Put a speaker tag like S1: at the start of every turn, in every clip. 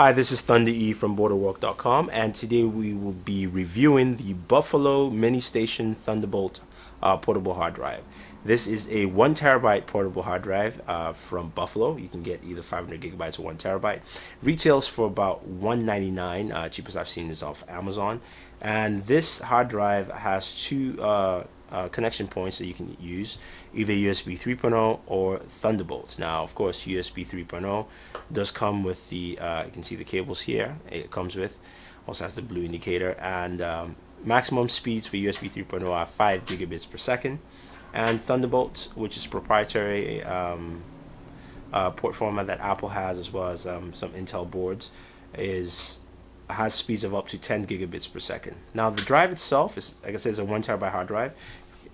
S1: Hi, this is Thunder E from Booredatwork.com, and today we will be reviewing the Buffalo MiniStation Thunderbolt uh, portable hard drive. This is a one terabyte portable hard drive uh, from Buffalo. You can get either 500 gigabytes or one terabyte. Retails for about 199. Uh, cheapest I've seen is off Amazon. And this hard drive has two uh, connection points that you can use either USB 3.0 or Thunderbolts. Now, of course, USB 3.0 does come with the, uh, you can see the cables here, it comes with, also has the blue indicator, and um, maximum speeds for USB 3.0 are 5 gigabits per second. And Thunderbolt, which is proprietary um, uh, port format that Apple has, as well as um, some Intel boards, is has speeds of up to 10 gigabits per second. Now the drive itself is, like I said, is a one terabyte hard drive.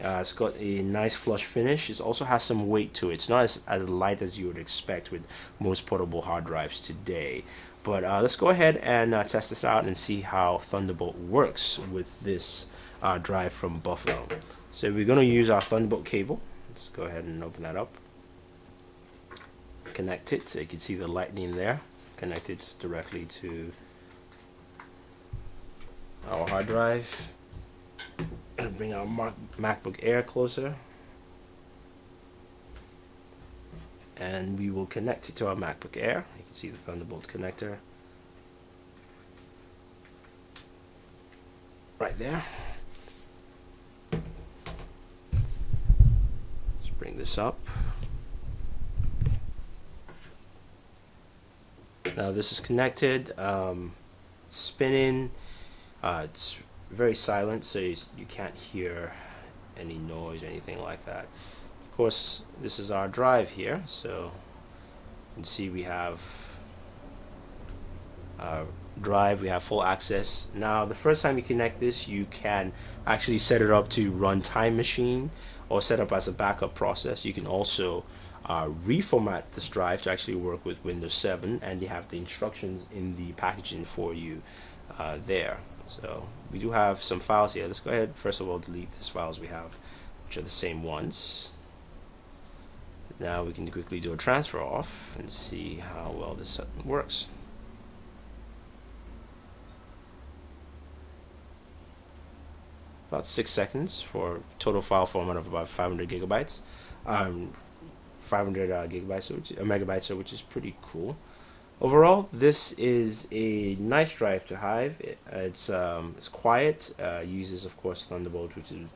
S1: Uh, it's got a nice flush finish. It also has some weight to it. It's not as, as light as you would expect with most portable hard drives today. But uh, let's go ahead and uh, test this out and see how Thunderbolt works with this uh, drive from Buffalo. So we're going to use our Thunderbolt cable. Let's go ahead and open that up. Connect it so you can see the lightning there. Connect it directly to hard drive. Bring our MacBook Air closer. And we will connect it to our MacBook Air. You can see the Thunderbolt connector. Right there. Let's bring this up. Now this is connected um, spinning uh, it's very silent so you, you can't hear any noise or anything like that. Of course this is our drive here so you can see we have our drive we have full access. Now the first time you connect this you can actually set it up to run time machine or set up as a backup process. You can also uh, reformat this drive to actually work with Windows 7 and you have the instructions in the packaging for you uh, there so we do have some files here. Let's go ahead first of all delete these files we have, which are the same ones. Now we can quickly do a transfer off and see how well this works. About six seconds for total file format of about 500 gigabytes, um, 500 uh, gigabytes, which, uh, megabytes, which is pretty cool. Overall, this is a nice drive to Hive. It, uh, it's um, it's quiet. Uh, uses of course Thunderbolt, which is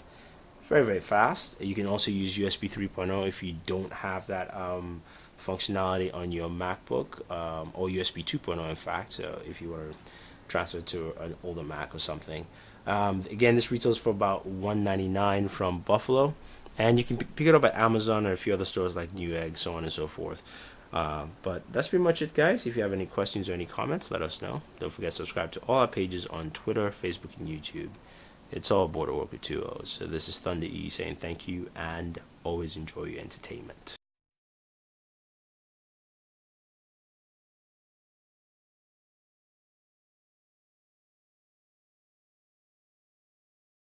S1: very very fast. You can also use USB 3.0 if you don't have that um, functionality on your MacBook, um, or USB 2.0 in fact. So if you want to transfer to an older Mac or something. Um, again, this retails for about 199 from Buffalo, and you can pick it up at Amazon or a few other stores like Newegg, so on and so forth. Uh, but that's pretty much it, guys. If you have any questions or any comments, let us know. Don't forget to subscribe to all our pages on Twitter, Facebook, and YouTube. It's all Border Worker 2 So this is Thunder E saying thank you and always enjoy your entertainment.